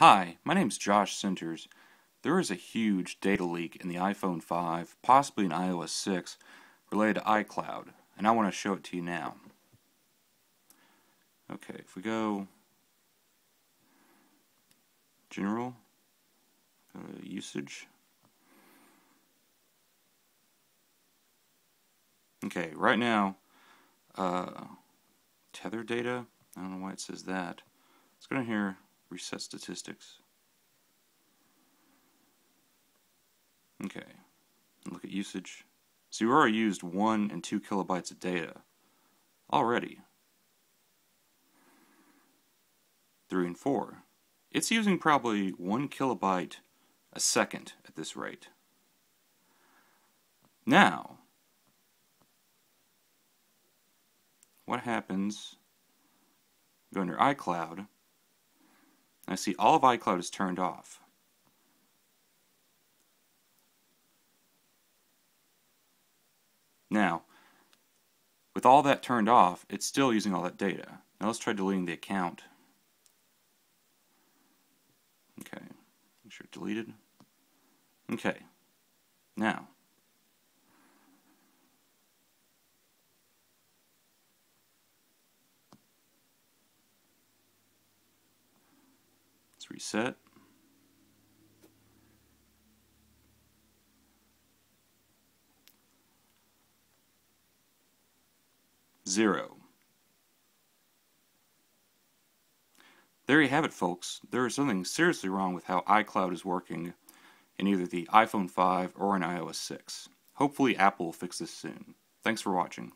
Hi, my name's Josh Centers. There is a huge data leak in the iPhone 5, possibly in iOS 6, related to iCloud, and I want to show it to you now. Okay, if we go General, go to Usage. Okay, right now, uh, tether data, I don't know why it says that. Let's go down here reset statistics. Okay, look at usage. So you already used 1 and 2 kilobytes of data already. 3 and 4. It's using probably 1 kilobyte a second at this rate. Now, what happens, go under iCloud, I see all of iCloud is turned off. Now, with all that turned off, it's still using all that data. Now let's try deleting the account. Okay, make sure it's deleted. Okay, now, Let's reset. Zero. There you have it, folks. There is something seriously wrong with how iCloud is working in either the iPhone 5 or in iOS 6. Hopefully Apple will fix this soon. Thanks for watching.